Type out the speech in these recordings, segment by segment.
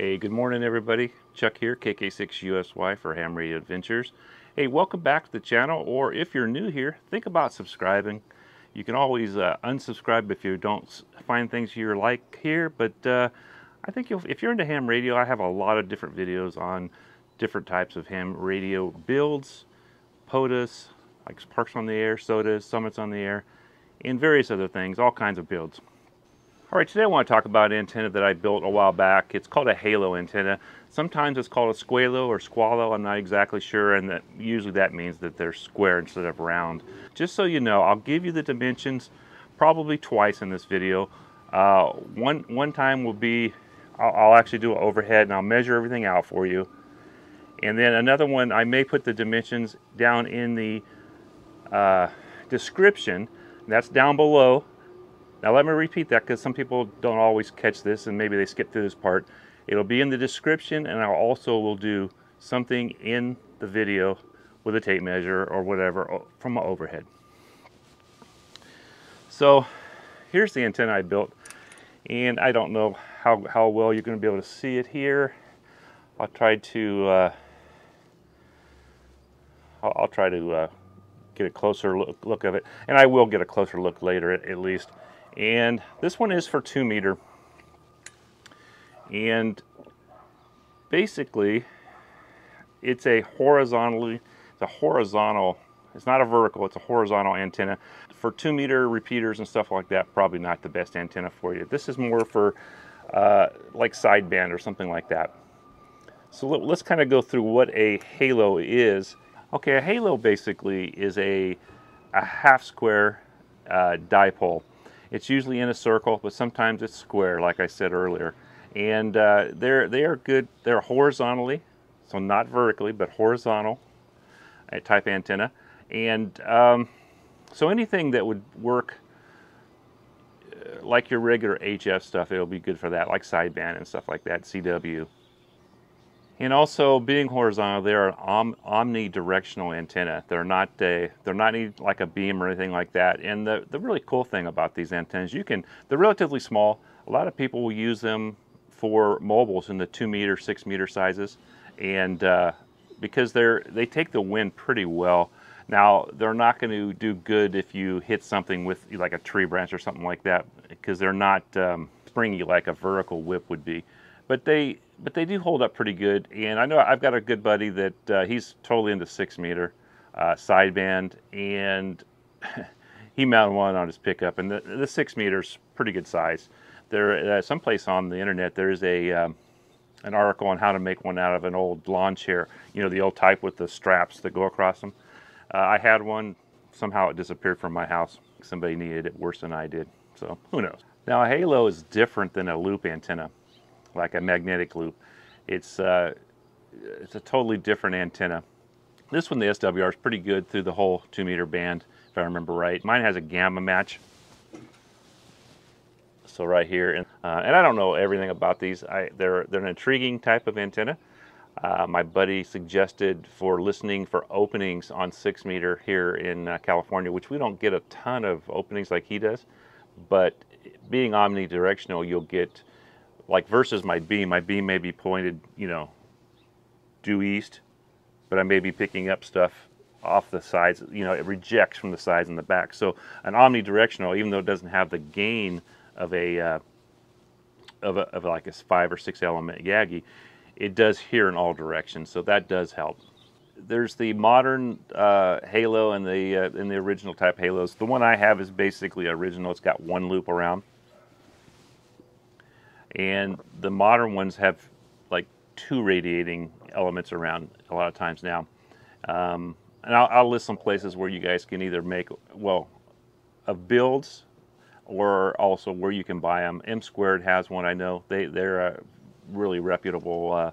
Hey, good morning, everybody. Chuck here, KK6USY for Ham Radio Adventures. Hey, welcome back to the channel, or if you're new here, think about subscribing. You can always uh, unsubscribe if you don't find things you like here, but uh, I think if you're into ham radio, I have a lot of different videos on different types of ham radio builds, POTA, like Parks on the Air, SOTAs, Summits on the Air, and various other things, all kinds of builds. All right, today I want to talk about an antenna that I built a while back. It's called a halo antenna. Sometimes it's called a squalo or squalo. I'm not exactly sure, and that usually that means that they're square instead of round. Just so you know, I'll give you the dimensions probably twice in this video. Uh, one one time will be I'll, I'll actually do an overhead and I'll measure everything out for you. And then another one, I may put the dimensions down in the uh, description. That's down below now let me repeat that because some people don't always catch this and maybe they skip through this part. It'll be in the description and I also will do something in the video with a tape measure or whatever from my overhead. So here's the antenna I built and I don't know how, how well you're going to be able to see it here. I'll try to uh, I'll, I'll, try to uh, get a closer look, look, of it and I will get a closer look later at, at least. And this one is for two meter. And basically, it's a horizontally, it's a horizontal, it's not a vertical, it's a horizontal antenna. For two meter repeaters and stuff like that, probably not the best antenna for you. This is more for uh, like sideband or something like that. So let, us kind of go through what a halo is. Okay, a halo basically is a, a half square uh, dipole. It's usually in a circle, but sometimes it's square, like I said earlier. And uh, they're, they are good, they're horizontally, so not vertically, but horizontal uh, type antenna. And um, so anything that would work uh, like your regular HF stuff, it'll be good for that, like sideband and stuff like that, CW. And also, being horizontal, they're om omnidirectional antenna. They're not a, they're not like a beam or anything like that. And the, the really cool thing about these antennas, you can, they're relatively small. A lot of people will use them for mobiles in the two meter, six meter sizes. And uh, because they're, they take the wind pretty well. Now, they're not going to do good if you hit something with like a tree branch or something like that, because they're not um, springy like a vertical whip would be. But they, but they do hold up pretty good. And I know I've got a good buddy that uh, he's totally into six meter uh, sideband, and he mounted one on his pickup, and the, the six meters pretty good size. There, uh, someplace on the internet, there's a um, an article on how to make one out of an old lawn chair. You know, the old type with the straps that go across them. Uh, I had one. Somehow it disappeared from my house. Somebody needed it worse than I did. So who knows? Now a halo is different than a loop antenna like a magnetic loop. It's, uh, it's a totally different antenna. This one, the SWR, is pretty good through the whole two meter band, if I remember right. Mine has a gamma match. So right here, and, uh, and I don't know everything about these. I, they're, they're an intriguing type of antenna. Uh, my buddy suggested for listening for openings on six meter here in uh, California, which we don't get a ton of openings like he does, but being omnidirectional, you'll get like versus my beam, my beam may be pointed, you know, due east, but I may be picking up stuff off the sides, you know, it rejects from the sides and the back. So an omnidirectional, even though it doesn't have the gain of a, uh, of, a of like a five or six element Yagi, it does hear in all directions. So that does help. There's the modern uh, Halo and the uh, and the original type Halos. The one I have is basically original. It's got one loop around and the modern ones have like two radiating elements around a lot of times now. Um, and I'll, I'll, list some places where you guys can either make, well, of builds or also where you can buy them. M Squared has one, I know. They, they're a really reputable uh,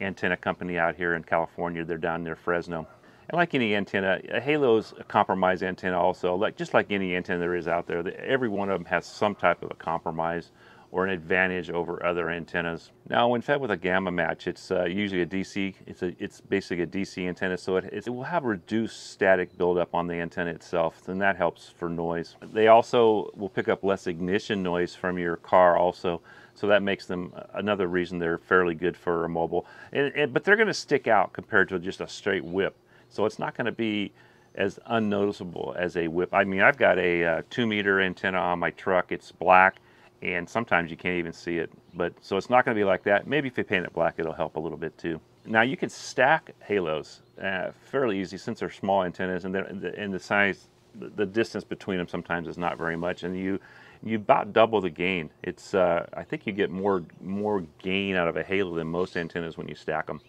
antenna company out here in California. They're down near Fresno. And like any antenna, a Halo's a compromise antenna also. Like Just like any antenna there is out there, every one of them has some type of a compromise or an advantage over other antennas. Now, when fed with a gamma match, it's uh, usually a DC. It's a, it's basically a DC antenna, so it, it will have reduced static buildup on the antenna itself, and that helps for noise. They also will pick up less ignition noise from your car also. So that makes them another reason they're fairly good for a mobile. And, and, but they're going to stick out compared to just a straight whip. So it's not going to be as unnoticeable as a whip. I mean, I've got a uh, two meter antenna on my truck. It's black, and sometimes you can't even see it. But so it's not going to be like that. Maybe if you paint it black, it'll help a little bit too. Now you can stack halos uh, fairly easy since they're small antennas and, and the size, the distance between them sometimes is not very much, and you you about double the gain. It's uh, I think you get more more gain out of a halo than most antennas when you stack them.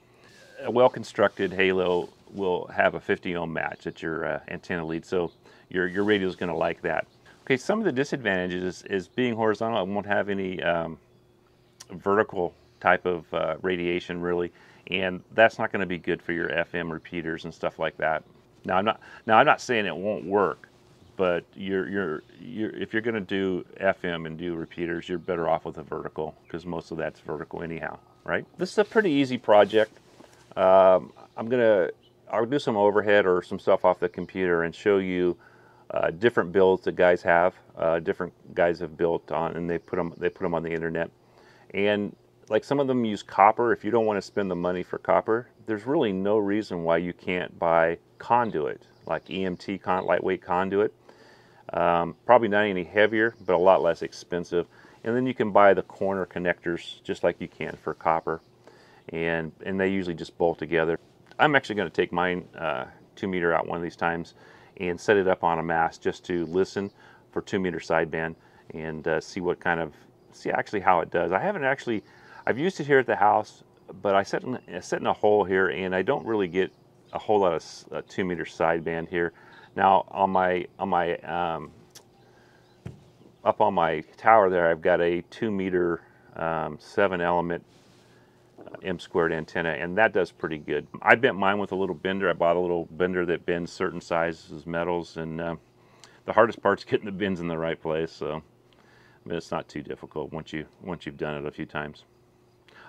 A well-constructed halo will have a 50 ohm match at your uh, antenna lead, so your your radio is going to like that. Okay, some of the disadvantages is, being horizontal. It won't have any um, vertical type of uh, radiation really, and that's not going to be good for your FM repeaters and stuff like that. Now I'm not now I'm not saying it won't work but you're, you're, you're, if you're going to do FM and do repeaters, you're better off with a vertical because most of that's vertical anyhow, right? This is a pretty easy project. Um, I'm going to, I'll do some overhead or some stuff off the computer and show you uh, different builds that guys have, uh, different guys have built on, and they put them, they put them on the internet. And like some of them use copper. If you don't want to spend the money for copper, there's really no reason why you can't buy conduit, like EMT con lightweight conduit. Um, probably not any heavier, but a lot less expensive. And then you can buy the corner connectors just like you can for copper. And, and they usually just bolt together. I'm actually going to take mine uh, 2 meter out one of these times and set it up on a mast just to listen for 2 meter sideband and uh, see what kind of, see actually how it does. I haven't actually, I've used it here at the house, but I set in, set in a hole here and I don't really get a whole lot of uh, 2 meter sideband here. Now on my on my um, up on my tower there, I've got a two meter um, seven element M squared antenna, and that does pretty good. I bent mine with a little bender. I bought a little bender that bends certain sizes metals, and uh, the hardest part's getting the bends in the right place. So, I mean, it's not too difficult once you once you've done it a few times.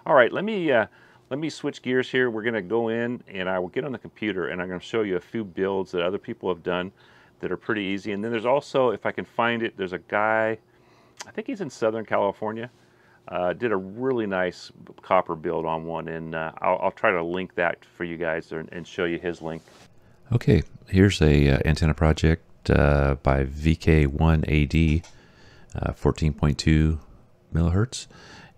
All right, let me uh, let me switch gears here. We're going to go in and I will get on the computer and I'm going to show you a few builds that other people have done that are pretty easy. And then there's also, if I can find it, there's a guy, I think he's in Southern California, uh, did a really nice copper build on one. And uh, I'll, I'll, try to link that for you guys and show you his link. Okay, here's a uh, antenna project uh, by VK1AD, 14.2 uh, millihertz.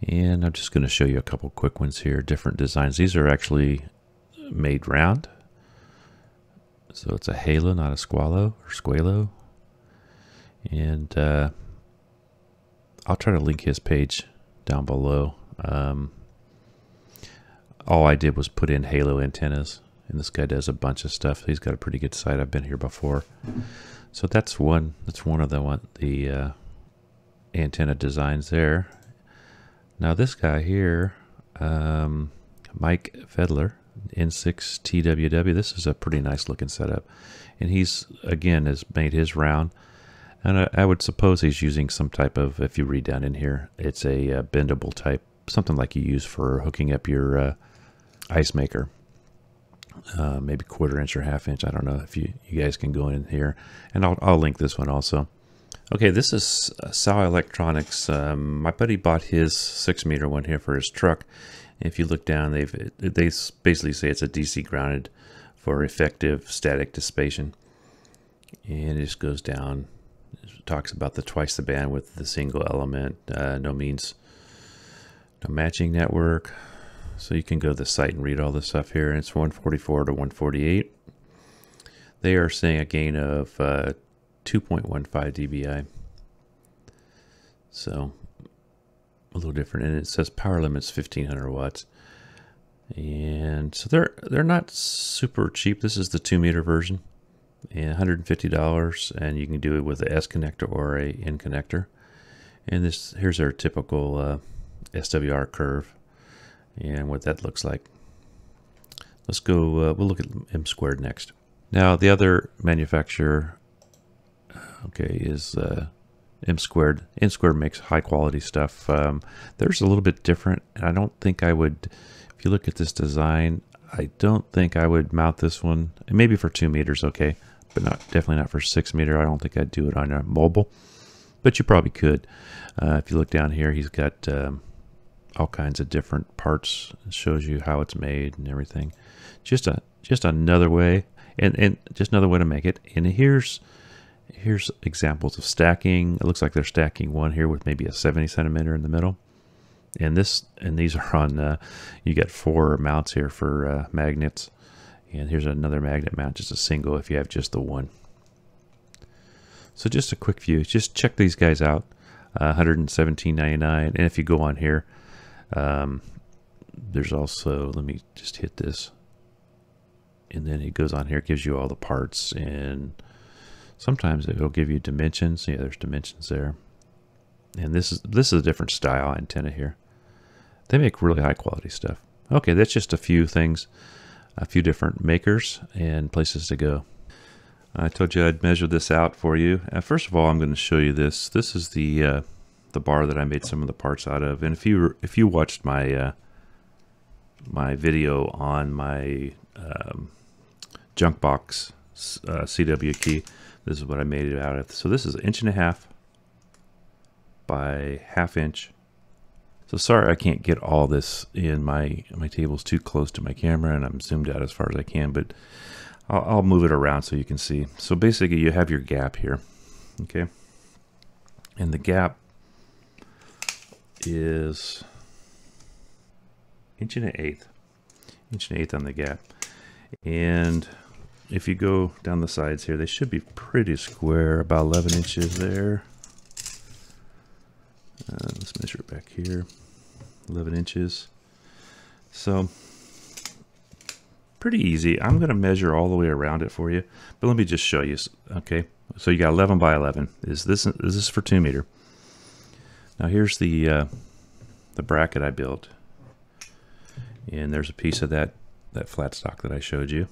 And I'm just going to show you a couple quick ones here, different designs. These are actually made round. So it's a halo, not a squalo or squalo. And uh, I'll try to link his page down below. Um, all I did was put in halo antennas, and this guy does a bunch of stuff. He's got a pretty good site. I've been here before. So that's one. That's one of the one the uh, antenna designs there. Now this guy here, um, Mike Fedler, N6TWW, this is a pretty nice looking setup. And he's, again, has made his round. And I, I, would suppose he's using some type of, if you read down in here, it's a uh, bendable type, something like you use for hooking up your uh, ice maker. Uh, maybe quarter inch or half inch. I don't know if you, you guys can go in here. And I'll, I'll link this one also. Okay, this is uh, Sal Electronics. Um, my buddy bought his six meter one here for his truck. If you look down, they've they basically say it's a DC grounded for effective static dissipation, and it just goes down. Talks about the twice the bandwidth, the single element. Uh, no means no matching network. So you can go to the site and read all this stuff here. And it's 144 to 148. They are saying a gain of uh, 2.15 dBi. So a little different, and it says power limit's 1500 watts. And so they're they're not super cheap. This is the two meter version, and $150, and you can do it with a S connector or a N connector. And this here's our typical uh, SWR curve, and what that looks like. Let's go. Uh, we'll look at M squared next. Now the other manufacturer okay, is uh, M squared. M squared makes high quality stuff. Um, there's a little bit different, and I don't think I would. If you look at this design, I don't think I would mount this one. Maybe for two meters, okay, but not definitely not for six meter. I don't think I'd do it on a mobile, but you probably could. Uh, if you look down here, he's got um, all kinds of different parts. It shows you how it's made and everything. Just a just another way, and and just another way to make it. And here's here's examples of stacking. It looks like they're stacking one here with maybe a 70 centimeter in the middle. And this and these are on. Uh, you get four mounts here for uh, magnets. And here's another magnet mount, just a single if you have just the one. So just a quick view. Just check these guys out. Uh, 117.99. And if you go on here, um, there's also. Let me just hit this. And then it goes on here, gives you all the parts, and sometimes it'll give you dimensions. Yeah, there's dimensions there. And this is this is a different style antenna here. They make really high quality stuff. Okay, that's just a few things a few different makers and places to go. I told you I'd measure this out for you. Uh, first of all, I'm going to show you this. This is the uh, the bar that I made some of the parts out of. And if you if you watched my uh, my video on my um, junk box uh, CW key, this is what I made it out of. So this is an inch and a half by half inch so sorry I can't get all this in. My my table's too close to my camera and I'm zoomed out as far as I can, but I'll, I'll move it around so you can see. So basically you have your gap here, okay? And the gap is inch and an eighth, inch and an eighth on the gap. And if you go down the sides here, they should be pretty square, about 11 inches there. Uh, let's measure it back here. 11 inches. So pretty easy. I'm going to measure all the way around it for you, but let me just show you. Okay, so you got 11 by 11. Is this is this for two meter? Now here's the uh, the bracket I built, and there's a piece of that that flat stock that I showed you.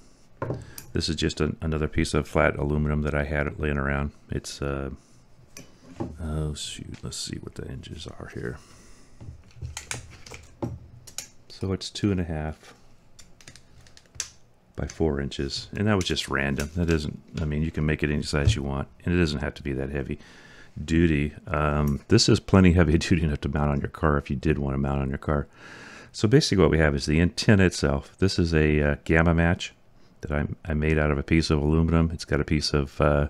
This is just another piece of flat aluminum that I had laying around. It's uh, oh shoot, let's see what the hinges are here. So it's two and a half by four inches. And that was just random. That isn't, I mean, you can make it any size you want. And it doesn't have to be that heavy duty. Um, this is plenty heavy duty enough to mount on your car if you did want to mount on your car. So basically what we have is the antenna itself. This is a uh, gamma match that I, I made out of a piece of aluminum. It's got a piece of uh,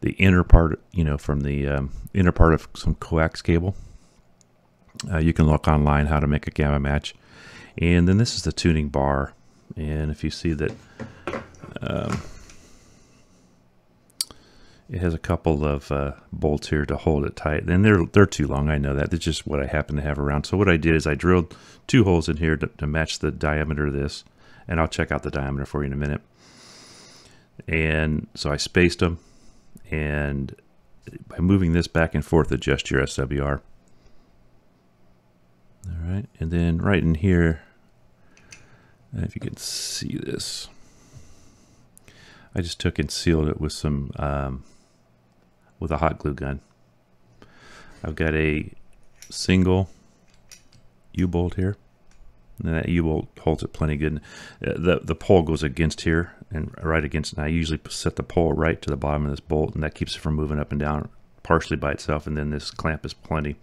the inner part, you know, from the um, inner part of some coax cable. Uh, you can look online how to make a gamma match. And then this is the tuning bar. And if you see that um, it has a couple of uh, bolts here to hold it tight. And they're, they're too long, I know that. That's just what I happen to have around. So what I did is I drilled two holes in here to, to match the diameter of this. And I'll check out the diameter for you in a minute. And so I spaced them. And by moving this back and forth, adjust your SWR. All right, and then right in here, if you can see this, I just took and sealed it with some, um, with a hot glue gun. I've got a single U-bolt here. And that U-bolt holds it plenty good. Uh, the the pole goes against here and right against. And I usually set the pole right to the bottom of this bolt, and that keeps it from moving up and down partially by itself. And then this clamp is plenty.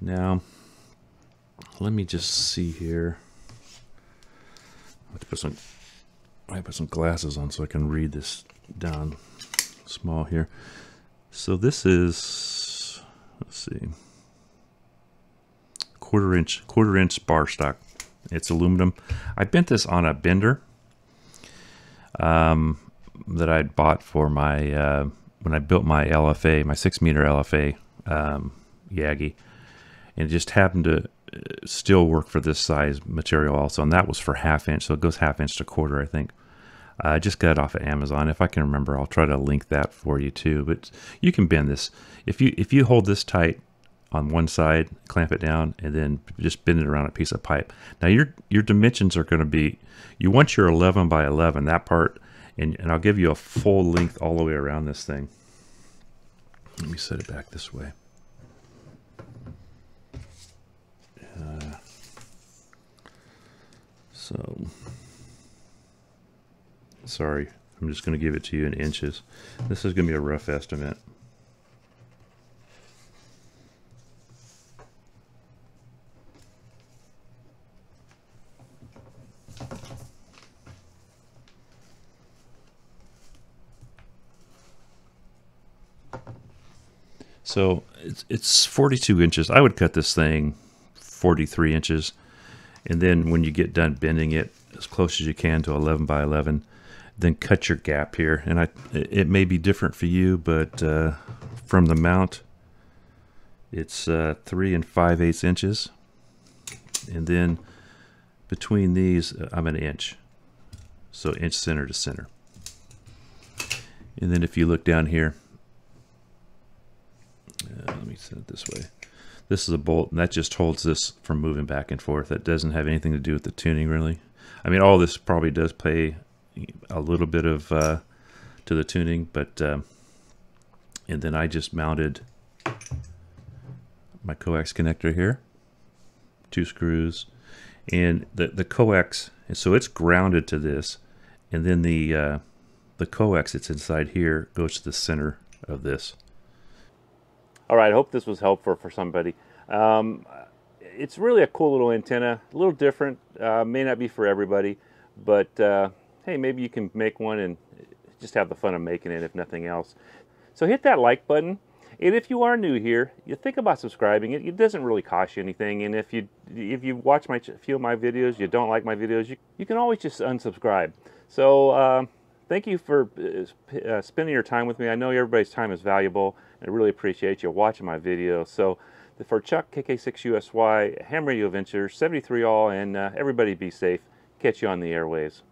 Now, let me just see here. I have to put some I put some glasses on so I can read this down small here. So this is let's see. Quarter inch quarter inch bar stock. It's aluminum. I bent this on a bender um, that I'd bought for my uh, when I built my LFA, my six meter LFA um, Yagi. And it just happened to uh, still work for this size material also and that was for half inch so it goes half inch to quarter I think. I just got it off of Amazon. If I can remember I'll try to link that for you too but you can bend this. If you if you hold this tight on one side clamp it down and then just bend it around a piece of pipe now your your dimensions are going to be you want your 11 by 11 that part and, and I'll give you a full length all the way around this thing let me set it back this way Uh, so, sorry, I'm just going to give it to you in inches. This is going to be a rough estimate. So it's, it's 42 inches. I would cut this thing 43 inches. And then when you get done bending it as close as you can to 11 by 11, then cut your gap here. And I, it may be different for you, but uh, from the mount, it's uh, 3 and 5 eighths inches. And then between these, uh, I'm an inch. So inch center to center. And then if you look down here, set it this way. This is a bolt, and that just holds this from moving back and forth. That doesn't have anything to do with the tuning, really. I mean, all this probably does play a little bit of uh, to the tuning, but um, and then I just mounted my coax connector here, two screws, and the the coax. And So it's grounded to this, and then the uh, the coax that's inside here goes to the center of this. All right, I hope this was helpful for somebody. Um, it's really a cool little antenna, a little different. Uh, may not be for everybody, but uh, hey, maybe you can make one and just have the fun of making it, if nothing else. So hit that like button. And if you are new here, you think about subscribing. It, it doesn't really cost you anything. And if you if you watch my few of my videos, you don't like my videos, you, you can always just unsubscribe. So uh, thank you for uh, uh, spending your time with me. I know everybody's time is valuable. I really appreciate you watching my video. So for Chuck, KK6USY, Ham Radio Ventures, 73 all, and uh, everybody be safe. Catch you on the airwaves.